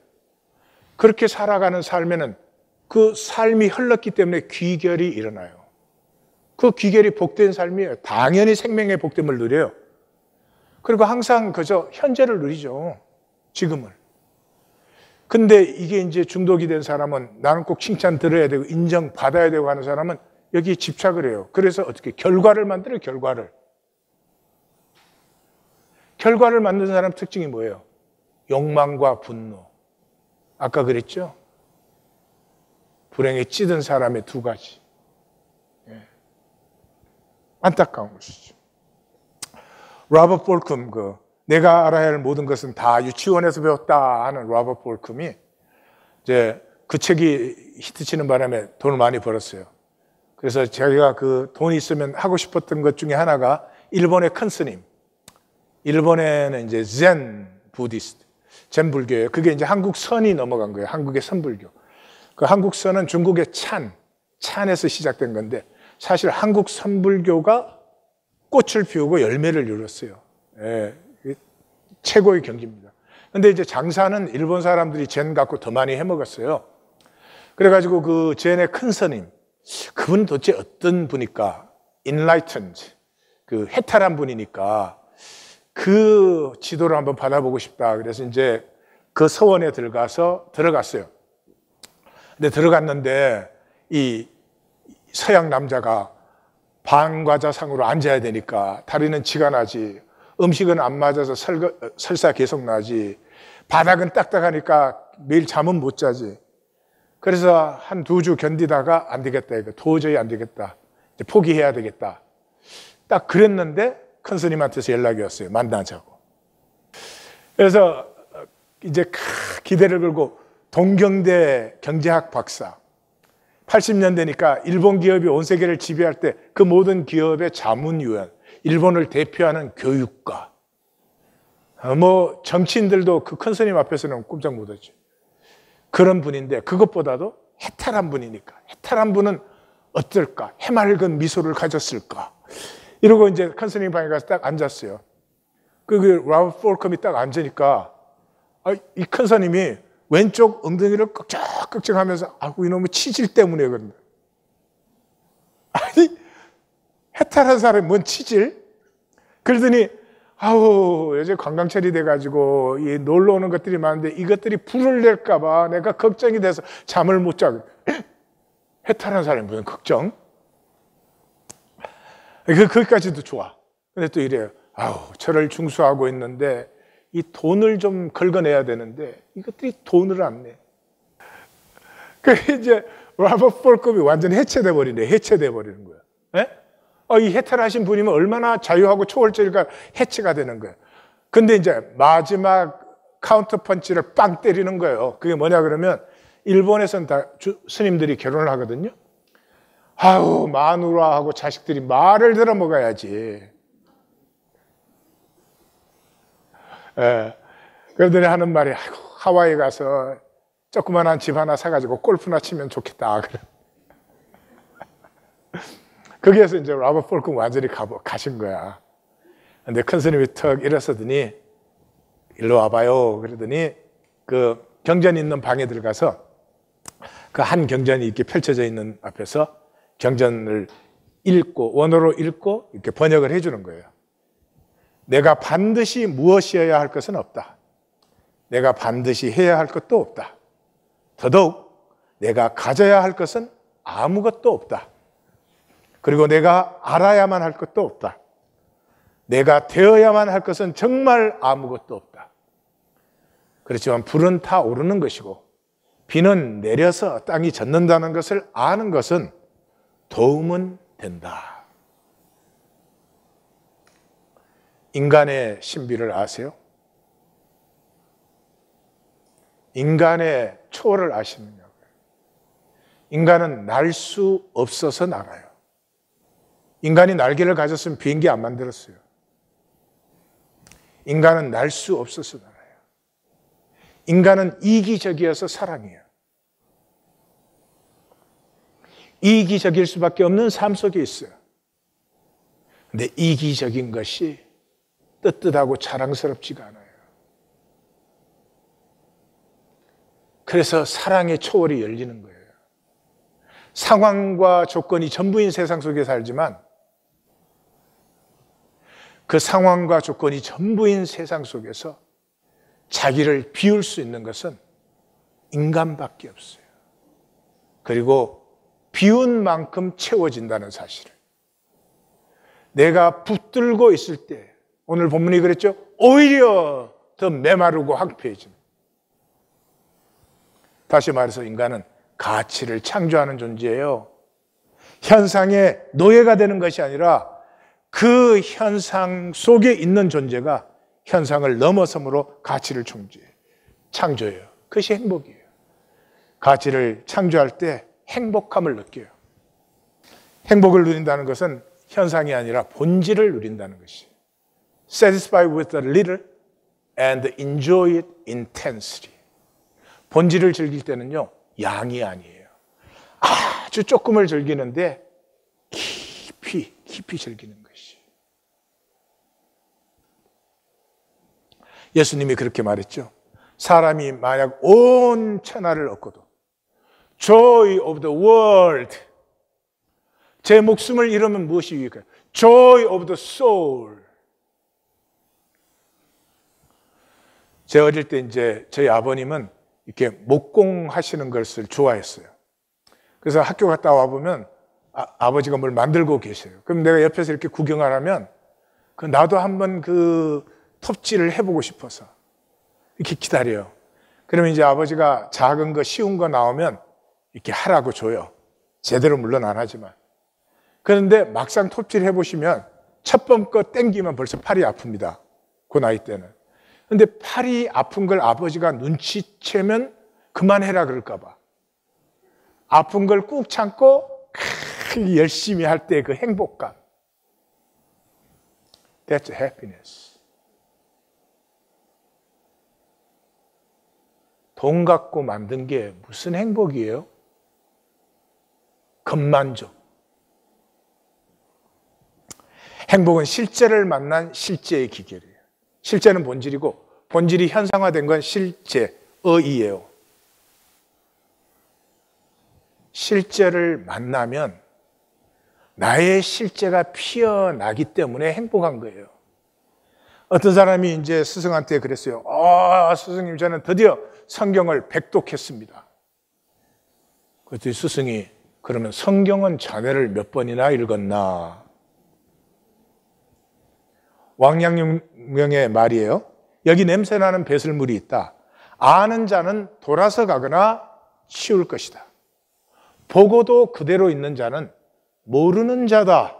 그렇게 살아가는 삶에는 그 삶이 흘렀기 때문에 귀결이 일어나요. 그 귀결이 복된 삶이에요. 당연히 생명의 복됨을 누려요. 그리고 항상 그저 현재를 누리죠. 지금을. 근데 이게 이제 중독이 된 사람은 나는 꼭 칭찬 들어야 되고 인정받아야 되고 하는 사람은 여기에 집착을 해요. 그래서 어떻게 결과를 만들어요, 결과를. 결과를 만드는 사람 특징이 뭐예요? 욕망과 분노. 아까 그랬죠? 불행에 찌든 사람의 두 가지. 안타까운 것이죠. 로버트 볼컴 그 내가 알아야 할 모든 것은 다 유치원에서 배웠다 하는 로버트 볼컴이 이제 그 책이 히트치는 바람에 돈을 많이 벌었어요. 그래서 자기가 그 돈이 있으면 하고 싶었던 것 중에 하나가 일본의 큰 스님. 일본에는 이제 젠 부디스트, 젠 불교예요. 그게 이제 한국 선이 넘어간 거예요. 한국의 선불교. 그 한국 선은 중국의 찬, 찬에서 시작된 건데 사실 한국 선불교가 꽃을 피우고 열매를 이뤘어요. 예, 최고의 경지입니다. 근데 이제 장사는 일본 사람들이 젠 갖고 더 많이 해 먹었어요. 그래가지고 그 젠의 큰 스님, 그분 도대체 어떤 분일까? enlightened, 그 해탈한 분이니까 그 지도를 한번 받아보고 싶다. 그래서 이제 그 서원에 들어가서 들어갔어요. 근데 들어갔는데 이 서양 남자가 반과자상으로 앉아야 되니까 다리는 지가 나지 음식은 안 맞아서 설, 설사 계속 나지. 바닥은 딱딱하니까 매일 잠은 못 자지. 그래서 한 두 주 견디다가 안 되겠다 이거. 도저히 안 되겠다. 이제 포기해야 되겠다. 딱 그랬는데 큰 스님한테서 연락이 왔어요. 만나자고. 그래서 이제 기대를 걸고 동경대 경제학 박사. 80년대니까 일본 기업이 온 세계를 지배할 때 그 모든 기업의 자문위원, 일본을 대표하는 교육가, 어, 뭐 정치인들도 그 큰 스님 앞에서는 꼼짝 못하죠. 그런 분인데 그것보다도 해탈한 분이니까 해탈한 분은 어떨까? 해맑은 미소를 가졌을까? 이러고 이제 큰 스님 방에 가서 딱 앉았어요. 그, 그 라브 폴컴이 딱 앉으니까 아, 이큰 스님이 왼쪽 엉덩이를 꺽적꺽적 하면서 아구 이놈의 치질 때문에 그런다. 아니 해탈한 사람이 뭔 치질? 그러더니 아우 요즘 관광철이 돼가지고 이 놀러 오는 것들이 많은데 이것들이 불을 낼까봐 내가 걱정이 돼서 잠을 못 자고 (clears throat) 해탈한 사람이 무슨 걱정? 그 거기까지도 좋아. 근데 또 이래요. 아우 저를 중수하고 있는데 이 돈을 좀 긁어내야 되는데 이것들이 돈을 안 내. 그 이제 라버트 폴급이 완전히 해체돼 버리네. 해체돼 버리는 거야. 예? 어, 이 해탈하신 분이면 얼마나 자유하고 초월적이가 해체가 되는 거예요. 근데 이제 마지막 카운터 펀치를 빵 때리는 거예요. 그게 뭐냐 그러면 일본에서는 다 주, 스님들이 결혼을 하거든요. 아우 마누라하고 자식들이 말을 들어 먹어야지. 예. 그러더니 하는 말이 아이고 하와이 가서 조그만한 집 하나 사가지고 골프나 치면 좋겠다. 그래. 거기에서 이제 라버 폴크 완전히 가, 가신 거야. 근데 큰 스님이 턱 일어서더니 일로 와봐요. 그러더니 그 경전 있는 방에 들어가서 그 한 경전이 이렇게 펼쳐져 있는 앞에서 경전을 읽고 원어로 읽고 이렇게 번역을 해주는 거예요. 내가 반드시 무엇이어야 할 것은 없다. 내가 반드시 해야 할 것도 없다. 더더욱 내가 가져야 할 것은 아무것도 없다. 그리고 내가 알아야만 할 것도 없다. 내가 되어야만 할 것은 정말 아무것도 없다. 그렇지만 불은 타 오르는 것이고 비는 내려서 땅이 젖는다는 것을 아는 것은 도움은 된다. 인간의 신비를 아세요? 인간의 초월을 아시느냐고요. 인간은 날 수 없어서 날아요. 인간이 날개를 가졌으면 비행기 안 만들었어요. 인간은 날 수 없어서 날아요. 인간은 이기적이어서 사랑해요. 이기적일 수밖에 없는 삶 속에 있어요. 근데 이기적인 것이 뜨뜻하고 자랑스럽지가 않아요. 그래서 사랑의 초월이 열리는 거예요. 상황과 조건이 전부인 세상 속에 살지만 그 상황과 조건이 전부인 세상 속에서 자기를 비울 수 있는 것은 인간밖에 없어요. 그리고 비운 만큼 채워진다는 사실을. 내가 붙들고 있을 때, 오늘 본문이 그랬죠? 오히려 더 메마르고 황폐해집니다. 다시 말해서 인간은 가치를 창조하는 존재예요. 현상의 노예가 되는 것이 아니라 그 현상 속에 있는 존재가 현상을 넘어섬으로 가치를 창조해요. 창조해요. 그것이 행복이에요. 가치를 창조할 때 행복함을 느껴요. 행복을 누린다는 것은 현상이 아니라 본질을 누린다는 것이. Satisfied with a little and enjoy it intensely. 본질을 즐길 때는요, 양이 아니에요. 아주 조금을 즐기는데 깊이, 깊이 즐기는 예수님이 그렇게 말했죠. 사람이 만약 온 천하를 얻고도 joy of the world 제 목숨을 잃으면 무엇이 유익할까요? joy of the soul 제 어릴 때 이제 저희 아버님은 이렇게 목공 하시는 것을 좋아했어요. 그래서 학교 갔다 와 보면 아, 버지가 뭘 만들고 계세요. 그럼 내가 옆에서 이렇게 구경을 하면 그 나도 한번 그 톱질을 해보고 싶어서 이렇게 기다려요. 그러면 이제 아버지가 작은 거 쉬운 거 나오면 이렇게 하라고 줘요. 제대로 물론 안 하지만. 그런데 막상 톱질 해보시면 첫 번 거 땡기면 벌써 팔이 아픕니다. 그 나이 때는. 근데 팔이 아픈 걸 아버지가 눈치채면 그만해라 그럴까봐. 아픈 걸 꾹 참고 열심히 할 때 그 행복감. That's happiness. 돈 갖고 만든 게 무슨 행복이에요? 금만족. 행복은 실제를 만난 실제의 기결이에요. 실제는 본질이고 본질이 현상화된 건 실제, 의이에요. 실제를 만나면 나의 실제가 피어나기 때문에 행복한 거예요. 어떤 사람이 이제 스승한테 그랬어요. 아, 스승님, 저는 드디어 성경을 백독했습니다. 그랬더니 스승이 그러면 성경은 자네를 몇 번이나 읽었나? 왕양명의 말이에요. 여기 냄새나는 배설물이 있다. 아는 자는 돌아서 가거나 치울 것이다. 보고도 그대로 있는 자는 모르는 자다.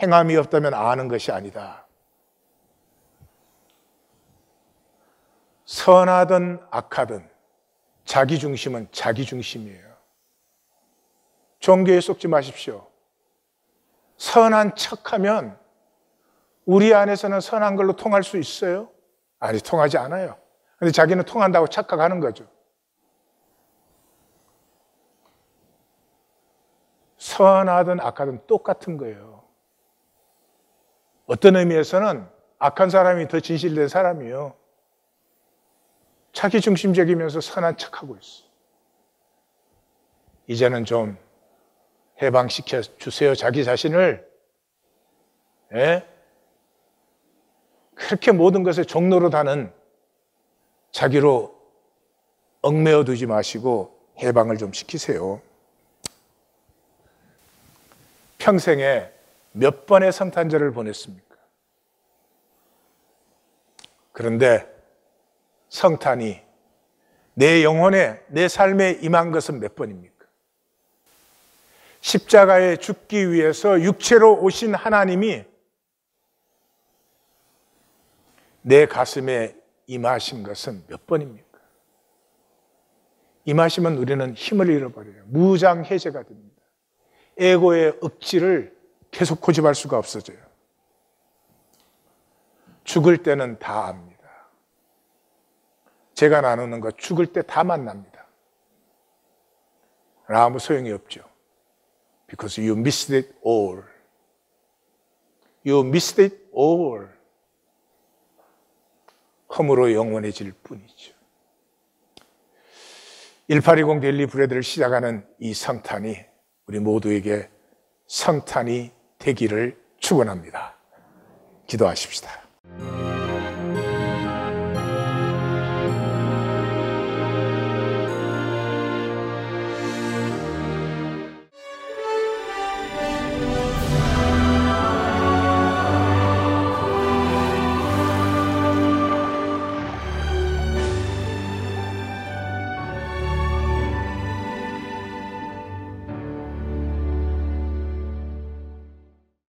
행함이 없다면 아는 것이 아니다. 선하든 악하든 자기 중심은 자기 중심이에요. 종교에 속지 마십시오. 선한 척하면 우리 안에서는 선한 걸로 통할 수 있어요? 아니, 통하지 않아요. 근데 자기는 통한다고 착각하는 거죠. 선하든 악하든 똑같은 거예요. 어떤 의미에서는 악한 사람이 더 진실된 사람이에요. 자기 중심적이면서 선한 척하고 있어. 이제는 좀 해방시켜 주세요. 자기 자신을. 예? 그렇게 모든 것에 종로로 다는 자기로 얽매어 두지 마시고 해방을 좀 시키세요. 평생에 몇 번의 성탄절을 보냈습니까? 그런데 성탄이 내 영혼에, 내 삶에 임한 것은 몇 번입니까? 십자가에 죽기 위해서 육체로 오신 하나님이 내 가슴에 임하신 것은 몇 번입니까? 임하시면 우리는 힘을 잃어버려요. 무장해제가 됩니다. 에고의 억지를 계속 고집할 수가 없어져요. 죽을 때는 다 압니다. 제가 나누는 것 죽을 때 다 만납니다. 아무 소용이 없죠. Because you missed it all. You missed it all. 험으로 영원해질 뿐이죠. 1820 델리 브레드를 시작하는 이 성탄이 우리 모두에게 성탄이 되기를 축원합니다. 기도하십시다.